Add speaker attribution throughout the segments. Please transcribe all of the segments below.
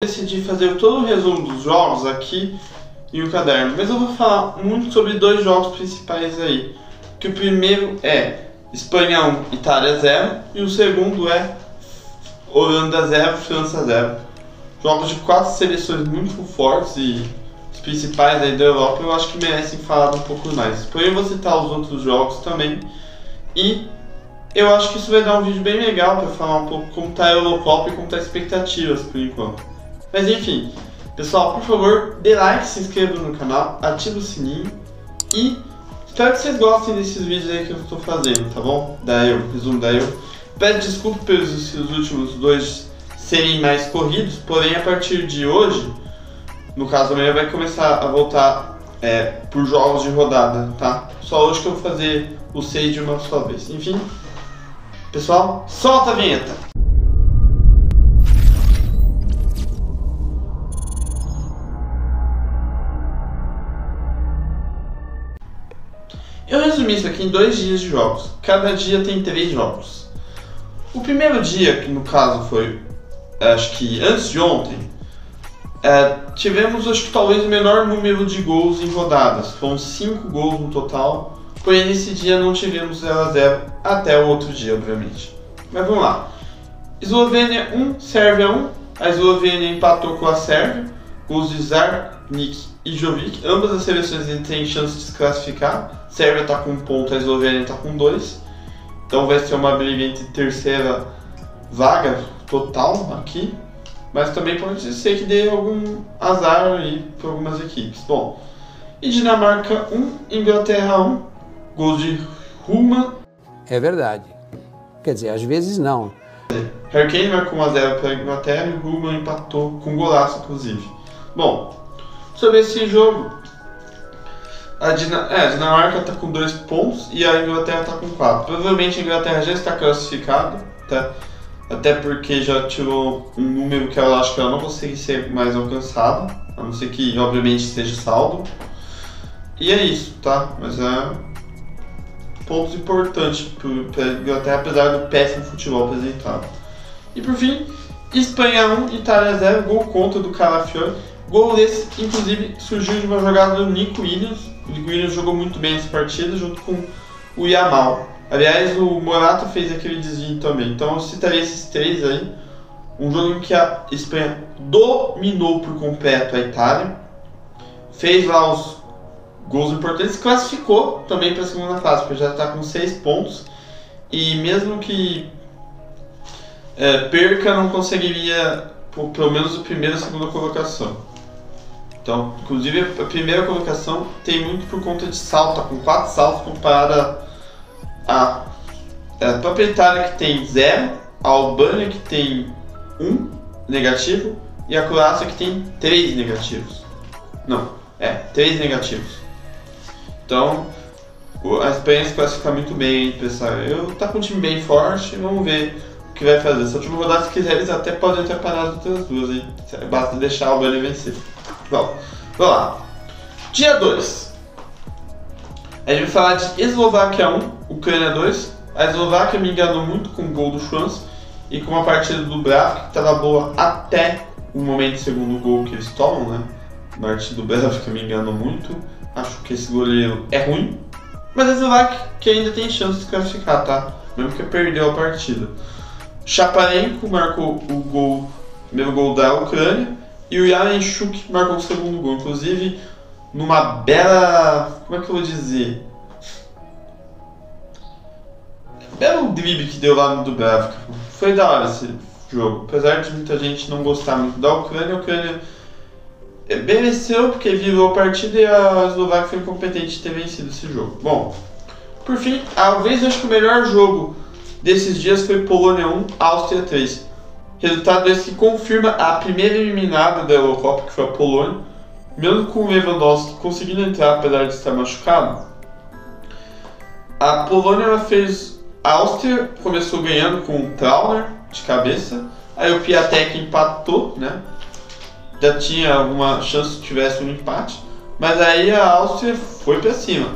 Speaker 1: decidi fazer todo o resumo dos jogos aqui em um caderno, mas eu vou falar muito sobre dois jogos principais aí. Que o primeiro é Espanha 1, Itália 0 e o segundo é Holanda 0, França 0. Jogos de quatro seleções muito fortes e os principais aí da Europa eu acho que merecem falar um pouco mais. Porém, eu vou citar os outros jogos também e eu acho que isso vai dar um vídeo bem legal para falar um pouco como está a Eurocopa e como tá as expectativas por enquanto. Mas enfim, pessoal, por favor, dê like, se inscreva no canal, ative o sininho e espero que vocês gostem desses vídeos aí que eu estou fazendo, tá bom? Da eu, resumo da eu. Peço desculpa pelos últimos dois serem mais corridos, porém a partir de hoje, no caso amanhã vai começar a voltar é, por jogos de rodada, tá? Só hoje que eu vou fazer o seis de uma só vez. Enfim, pessoal, solta a vinheta! Eu resumi isso aqui em dois dias de jogos. Cada dia tem três jogos. O primeiro dia, que no caso foi, acho que antes de ontem, é, tivemos acho que talvez o menor número de gols em rodadas. Foram cinco gols no total. Porém, nesse dia não tivemos 0 a 0 até o outro dia, obviamente. Mas vamos lá. Eslovênia 1, Sérvia 1. A Eslovênia empatou com a Sérvia. Gols de Zarnik e Jovic. Ambas as seleções têm chance de se classificar. Sérvia está com um ponto, a Eslovênia está com dois. Então vai ser uma briga entre terceira vaga total aqui. Mas também pode ser que dê algum azar aí para algumas equipes. Bom, e Dinamarca 1, Inglaterra 1, gols de Ruma.
Speaker 2: É verdade. Quer dizer, às vezes não.
Speaker 1: Harry Kane marcou 1x0 para a Inglaterra e Ruma empatou com golaço, inclusive. Bom, sobre esse jogo. A, Dina é, a Dinamarca está com dois pontos e a Inglaterra está com quatro. Provavelmente a Inglaterra já está classificada, tá? até porque já tirou um número que ela acha que ela não consegue ser mais alcançada, a não ser que obviamente seja saldo. E é isso, tá? Mas é pontos importantes para a Inglaterra, apesar do péssimo futebol apresentado. E por fim, Espanha 1, Itália 0, gol contra do Calafiori. Gol desse, inclusive, surgiu de uma jogada do Nico Williams. O Nico Williams jogou muito bem essa partida junto com o Yamal. Aliás, o Morata fez aquele desvio também. Então eu citaria esses três aí. Um jogo em que a Espanha dominou por completo a Itália. Fez lá os gols importantes. Classificou também para a segunda fase, porque já está com seis pontos. E mesmo que é, perca, não conseguiria pelo menos a primeira e segunda colocação. Então, inclusive a primeira colocação tem muito por conta de salto, tá com quatro saltos comparada a, a própria Itália que tem zero, a Albânia que tem um negativo e a Croácia que tem três negativos. Não, é, três negativos. Então, a Espanha se classifica muito bem, pessoal. Eu tá com um time bem forte, vamos ver o que vai fazer. Se a última rodada, se quiser, eles até podem atrapalhar as outras duas aí. Basta deixar a Albânia vencer. Bom, vamos lá. Dia 2. A gente vai falar de Eslováquia 1, Ucrânia 2. A Eslováquia me enganou muito com o gol do Schwanz e com a partida do Bravka, que estava boa até o momento do segundo gol que eles tomam, né? Partida do Bravka me enganou muito. Acho que esse goleiro é ruim. Mas a Eslováquia que ainda tem chance de classificar, tá? Mesmo que perdeu a partida. Chaparenko marcou o gol, meu gol da Ucrânia. E o Yarenchuk marcou o segundo gol, inclusive numa bela. Como é que eu vou dizer? Belo drible que deu lá no Dubravka. Foi da hora esse jogo. Apesar de muita gente não gostar muito da Ucrânia, a Ucrânia mereceu porque virou a partida e a Eslováquia foi incompetente de ter vencido esse jogo. Bom, por fim, talvez acho que o melhor jogo desses dias foi Polônia 1, Áustria 3. Resultado esse que confirma a primeira eliminada da Eurocopa, que foi a Polônia. Mesmo com o Lewandowski conseguindo entrar, apesar de estar machucado, a Polônia fez. A Áustria começou ganhando com o Trauner de cabeça, aí o Piatek empatou, né? Já tinha alguma chance que tivesse um empate, mas aí a Áustria foi para cima.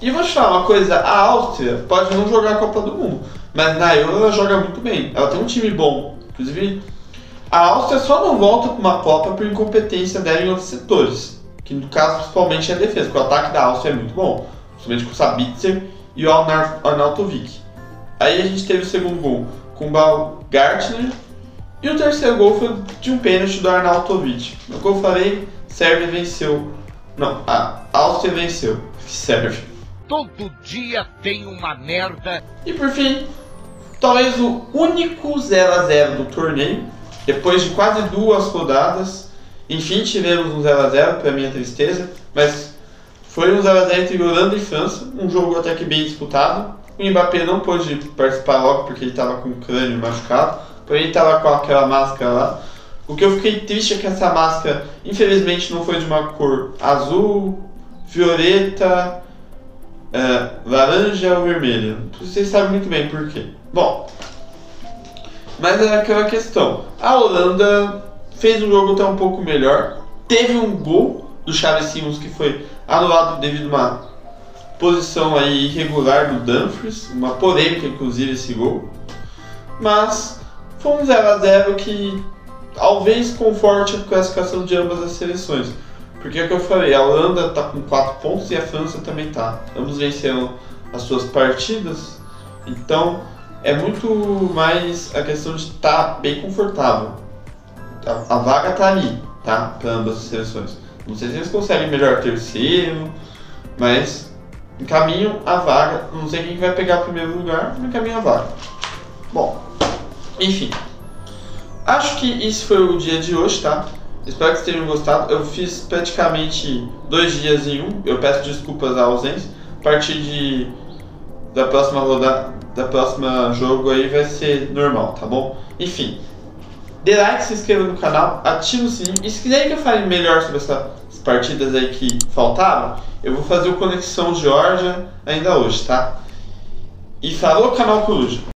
Speaker 1: E vou te falar uma coisa: a Áustria pode não jogar a Copa do Mundo, mas na Euro ela joga muito bem. Ela tem um time bom Inclusive, A Áustria só não volta para uma Copa por incompetência dela em outros setores, que no caso principalmente é a defesa, porque o ataque da Áustria é muito bom, principalmente com o Sabitzer e o Arnautovic. Aí a gente teve o segundo gol com o Baumgartner e o terceiro gol foi de um pênalti do Arnautovic. No que eu falei, Sérvia venceu. Não, a Áustria venceu. Sérvia.
Speaker 3: Todo dia tem uma merda.
Speaker 1: E por fim, talvez o único 0 a 0 do torneio, depois de quase duas rodadas. Enfim, tivemos um 0 a 0 para minha tristeza, mas foi um 0 a 0 entre Holanda e França, um jogo até que bem disputado. O Mbappé não pôde participar logo porque ele estava com o crânio machucado, porém ele estava com aquela máscara lá. O que eu fiquei triste é que essa máscara, infelizmente, não foi de uma cor azul, violeta, é, laranja ou vermelha. Vocês sabem muito bem por quê. Bom, mas é aquela questão. A Holanda fez um jogo até um pouco melhor. Teve um gol do Chaves Simons que foi anulado devido a uma posição aí irregular do Dumfries, uma polêmica inclusive esse gol. Mas foi um 0 a 0 que talvez conforte a classificação de ambas as seleções. Porque é o que eu falei, a Holanda está com 4 pontos e a França também está. Ambos venceram as suas partidas. Então é muito mais a questão de estar tá bem confortável. A, a vaga está ali, tá? Para ambas as seleções. Não sei se eles conseguem melhor terceiro, mas encaminham a vaga. Não sei quem vai pegar o primeiro lugar, mas encaminham a vaga. Bom, enfim. Acho que isso foi o dia de hoje, tá? Espero que vocês tenham gostado. Eu fiz praticamente dois dias em um. Eu peço desculpas à ausência. A partir de da próxima rodada, da próxima jogo aí vai ser normal, tá bom? Enfim, dê like, se inscreva no canal, ative o sininho. E se quiserem que eu fale melhor sobre essas partidas aí que faltaram, eu vou fazer o Conexão Georgia ainda hoje, tá? E falou, canal Coruja!